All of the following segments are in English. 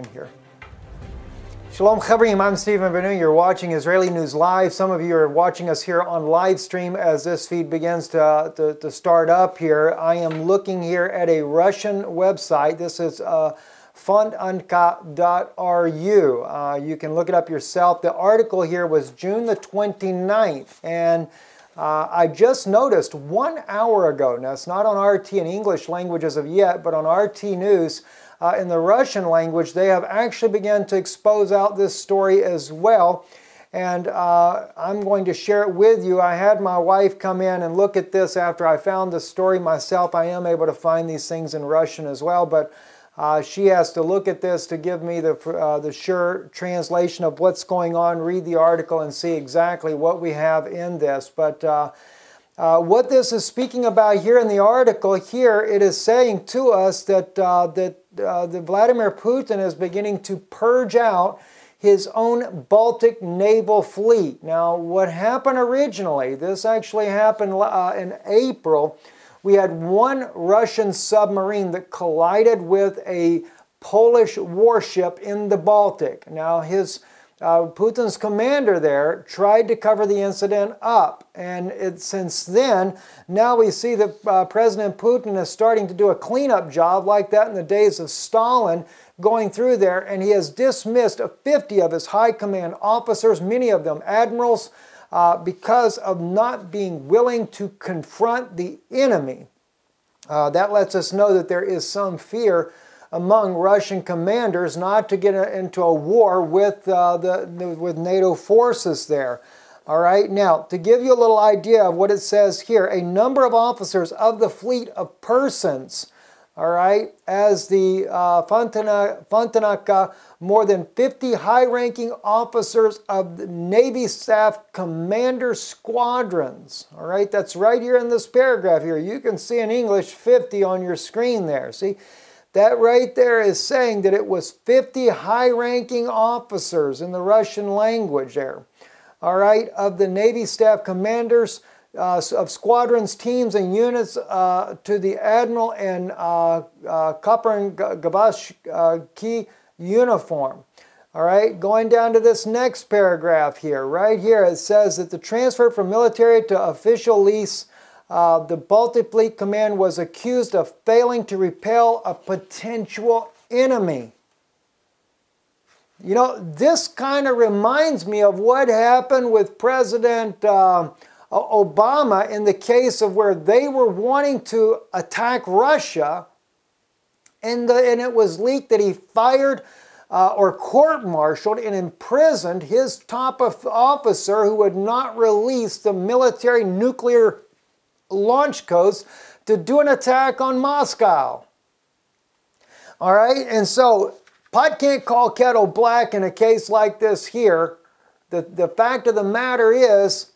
second here. Shalom Chabrim, I'm Stephen Ben-Nun. You're watching Israeli News Live. Some of you are watching us here on live stream as this feed begins to, to, to start up here. I am looking here at a Russian website. This is uh. Uh, you can look it up yourself. The article here was June the 29th, and uh, I just noticed one hour ago, now it's not on RT in English language as of yet, but on RT News, uh, in the Russian language, they have actually begun to expose out this story as well. And uh, I'm going to share it with you. I had my wife come in and look at this after I found the story myself. I am able to find these things in Russian as well, but uh, she has to look at this to give me the, uh, the sure translation of what's going on, read the article, and see exactly what we have in this. But uh, uh, what this is speaking about here in the article, here it is saying to us that, uh, that uh, the Vladimir Putin is beginning to purge out his own Baltic naval fleet. Now, what happened originally, this actually happened uh, in April, we had one Russian submarine that collided with a Polish warship in the Baltic. Now, his uh, Putin's commander there tried to cover the incident up. And it, since then, now we see that uh, President Putin is starting to do a cleanup job like that in the days of Stalin, going through there, and he has dismissed 50 of his high command officers, many of them admirals, uh, because of not being willing to confront the enemy. Uh, that lets us know that there is some fear among Russian commanders not to get into a war with, uh, the, with NATO forces there. All right, now to give you a little idea of what it says here, a number of officers of the fleet of persons, all right, as the uh, Fontanka, more than 50 high ranking officers of the Navy staff commander squadrons. All right, that's right here in this paragraph here. You can see in English 50 on your screen there. See, that right there is saying that it was 50 high ranking officers in the Russian language there, all right, of the Navy staff commanders. Uh, of squadrons, teams, and units uh, to the Admiral and uh, uh, Copper and Gavashki uniform. All right, going down to this next paragraph here. Right here, it says that the transfer from military to official lease uh, the Baltic Fleet Command was accused of failing to repel a potential enemy. You know, this kind of reminds me of what happened with President uh, Obama in the case of where they were wanting to attack Russia, and, the, and it was leaked that he fired uh, or court martialed and imprisoned his top officer who would not release the military nuclear launch codes to do an attack on Moscow. All right, and so pot can't call kettle black in a case like this here. The, the fact of the matter is,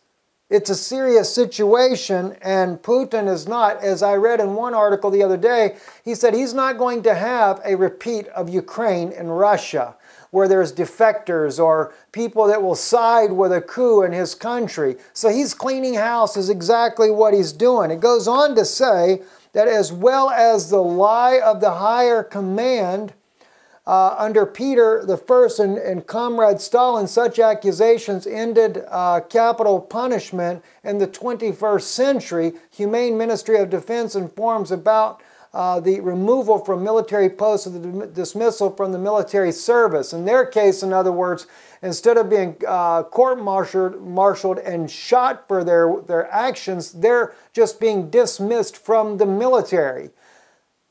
it's a serious situation, and Putin is not, as I read in one article the other day, he said he's not going to have a repeat of Ukraine and Russia where there's defectors or people that will side with a coup in his country. So he's cleaning house is exactly what he's doing. It goes on to say that as well as the lie of the higher command uh, under Peter I and, and Comrade Stalin, such accusations ended uh, capital punishment in the 21st century. Humane Ministry of Defense informs about uh, the removal from military posts or the dismissal from the military service. In their case, in other words, instead of being uh, court-martialed and shot for their, their actions, they're just being dismissed from the military.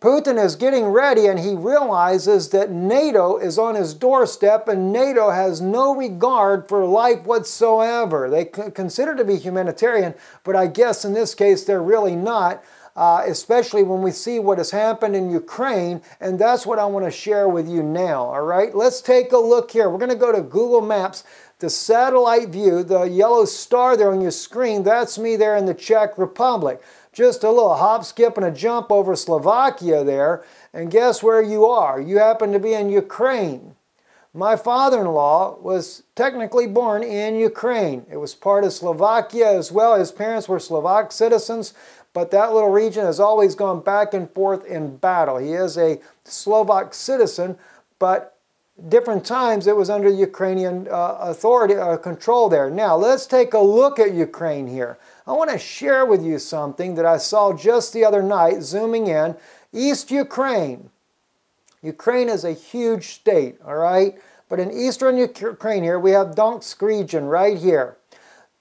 Putin is getting ready and he realizes that NATO is on his doorstep and NATO has no regard for life whatsoever. They consider to be humanitarian, but I guess in this case they're really not uh, especially when we see what has happened in Ukraine. And that's what I want to share with you now. All right, let's take a look here. We're going to go to Google Maps. The satellite view, the yellow star there on your screen, that's me there in the Czech Republic. Just a little hop, skip, and a jump over Slovakia there. And guess where you are? You happen to be in Ukraine. My father-in-law was technically born in Ukraine. It was part of Slovakia as well. His parents were Slovak citizens, but that little region has always gone back and forth in battle. He is a Slovak citizen, but different times it was under Ukrainian uh, authority or uh, control there. Now let's take a look at Ukraine here. I want to share with you something that I saw just the other night zooming in. East Ukraine. Ukraine is a huge state, all right? But in eastern Ukraine here, we have Donetsk region right here.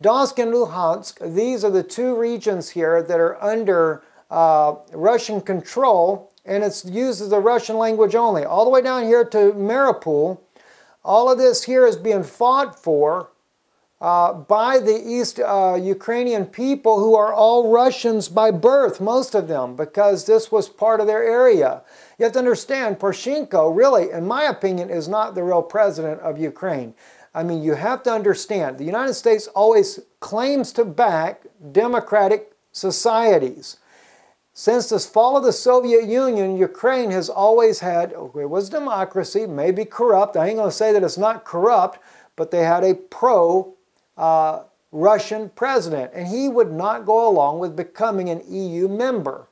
Donetsk and Luhansk, these are the two regions here that are under uh, Russian control and it's used as the Russian language only. All the way down here to Mariupol, all of this here is being fought for uh, by the East uh, Ukrainian people who are all Russians by birth, most of them, because this was part of their area. You have to understand, Poroshenko really, in my opinion, is not the real president of Ukraine. I mean, you have to understand, the United States always claims to back democratic societies. Since the fall of the Soviet Union, Ukraine has always had, it was democracy, maybe corrupt. I ain't going to say that it's not corrupt, but they had a pro uh, Russian president, and he would not go along with becoming an EU member.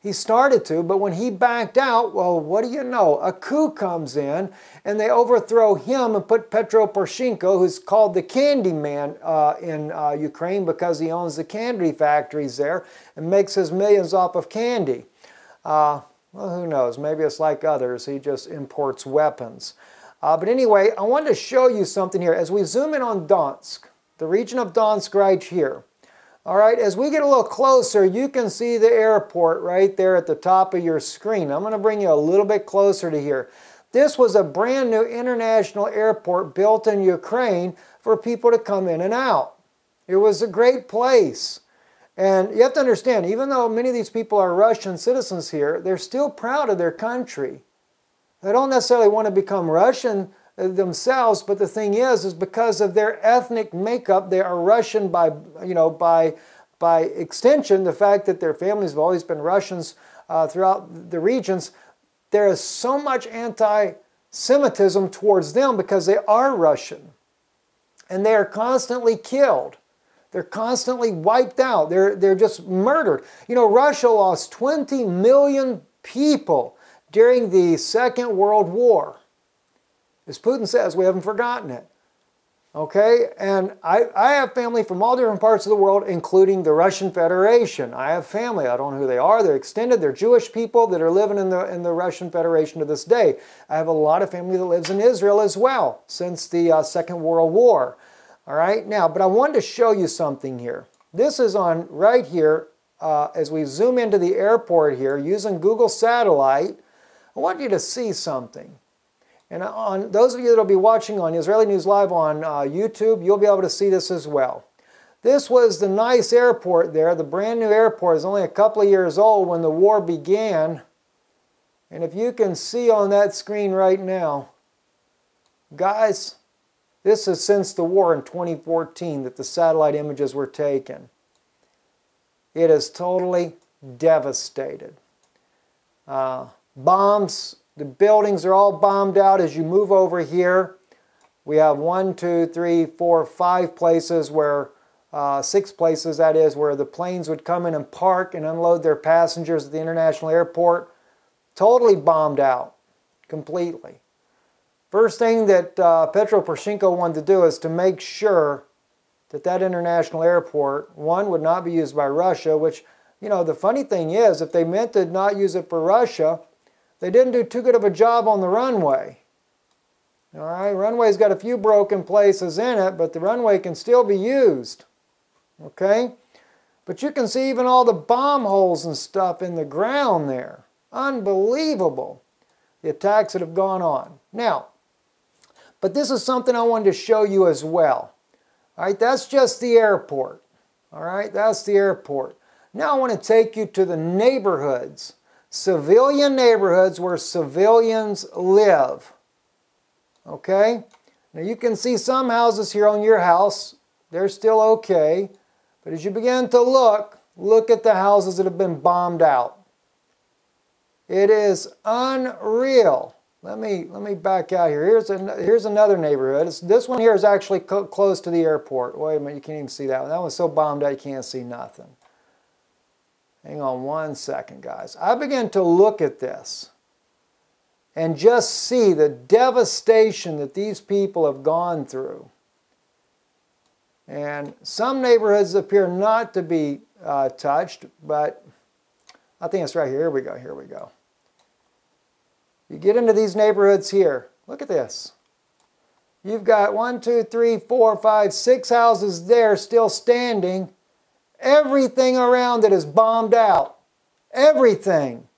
He started to, but when he backed out, well, what do you know? A coup comes in and they overthrow him and put Petro Poroshenko, who's called the candy man uh, in uh, Ukraine because he owns the candy factories there and makes his millions off of candy. Uh, well, who knows? Maybe it's like others. He just imports weapons. Uh, but anyway, I wanted to show you something here. As we zoom in on Donetsk, the region of Donetsk right here, all right, as we get a little closer, you can see the airport right there at the top of your screen. I'm going to bring you a little bit closer to here. This was a brand new international airport built in Ukraine for people to come in and out. It was a great place. And you have to understand, even though many of these people are Russian citizens here, they're still proud of their country. They don't necessarily want to become Russian themselves, but the thing is, is because of their ethnic makeup, they are Russian by, you know, by, by extension, the fact that their families have always been Russians uh, throughout the regions, there is so much anti-Semitism towards them because they are Russian. And they are constantly killed. They're constantly wiped out. They're, they're just murdered. You know, Russia lost 20 million people during the Second World War. As Putin says, we haven't forgotten it. Okay, and I, I have family from all different parts of the world, including the Russian Federation. I have family, I don't know who they are, they're extended, they're Jewish people that are living in the, in the Russian Federation to this day. I have a lot of family that lives in Israel as well since the uh, Second World War. All right, now, but I wanted to show you something here. This is on right here, uh, as we zoom into the airport here using Google Satellite, I want you to see something. And on those of you that will be watching on Israeli News Live on uh, YouTube, you'll be able to see this as well. This was the nice airport there. The brand new airport is only a couple of years old when the war began. And if you can see on that screen right now, guys, this is since the war in 2014 that the satellite images were taken. It is totally devastated. Uh, bombs the buildings are all bombed out as you move over here. We have one, two, three, four, five places where, uh, six places that is, where the planes would come in and park and unload their passengers at the international airport. Totally bombed out, completely. First thing that uh, Petro Poroshenko wanted to do is to make sure that that international airport, one, would not be used by Russia, which, you know, the funny thing is, if they meant to not use it for Russia, they didn't do too good of a job on the runway. All right, runway's got a few broken places in it, but the runway can still be used. Okay? But you can see even all the bomb holes and stuff in the ground there. Unbelievable, the attacks that have gone on. Now, but this is something I wanted to show you as well. All right, that's just the airport. All right, that's the airport. Now I want to take you to the neighborhoods civilian neighborhoods where civilians live. Okay? Now you can see some houses here on your house, they're still okay. But as you begin to look, look at the houses that have been bombed out. It is unreal. Let me, let me back out here. Here's, a, here's another neighborhood. It's, this one here is actually close to the airport. Wait a minute, you can't even see that one. That one's so bombed out you can't see nothing. Hang on one second, guys. I began to look at this. and just see the devastation that these people have gone through. And some neighborhoods appear not to be uh, touched, but I think it's right here. Here we go. Here we go. You get into these neighborhoods here. Look at this. You've got one, two, three, four, five, six houses there still standing. Everything around it is bombed out. Everything.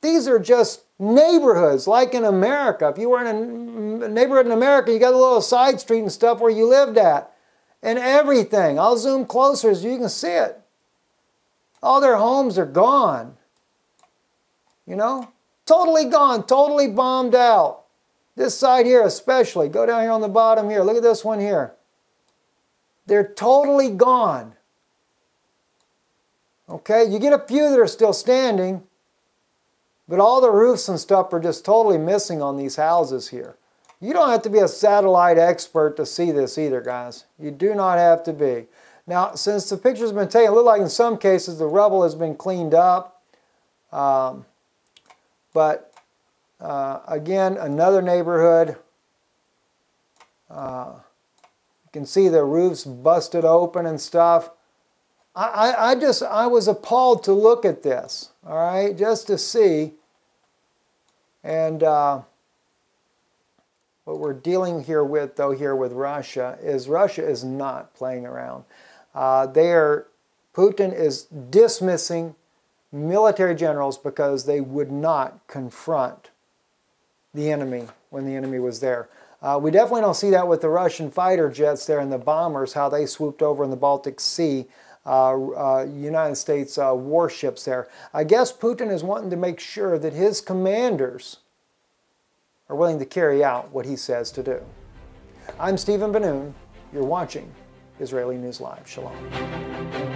These are just neighborhoods, like in America. If you were in a neighborhood in America, you got a little side street and stuff where you lived at. And everything. I'll zoom closer so you can see it. All their homes are gone. You know? Totally gone, totally bombed out. This side here especially. Go down here on the bottom here. Look at this one here. They're totally gone. Okay, you get a few that are still standing, but all the roofs and stuff are just totally missing on these houses here. You don't have to be a satellite expert to see this either, guys. You do not have to be. Now, since the picture's been taken, it looks like in some cases the rubble has been cleaned up. Um, but uh, again, another neighborhood. Uh, you can see the roofs busted open and stuff. I, I, just, I was appalled to look at this, all right, just to see. And uh, what we're dealing here with, though, here with Russia, is Russia is not playing around. Uh, they are, Putin is dismissing military generals because they would not confront the enemy when the enemy was there. Uh, we definitely don't see that with the Russian fighter jets there and the bombers, how they swooped over in the Baltic Sea United States uh, warships there. I guess Putin is wanting to make sure that his commanders are willing to carry out what he says to do. I'm Stephen Ben-Nun. You're watching Israeli News Live. Shalom.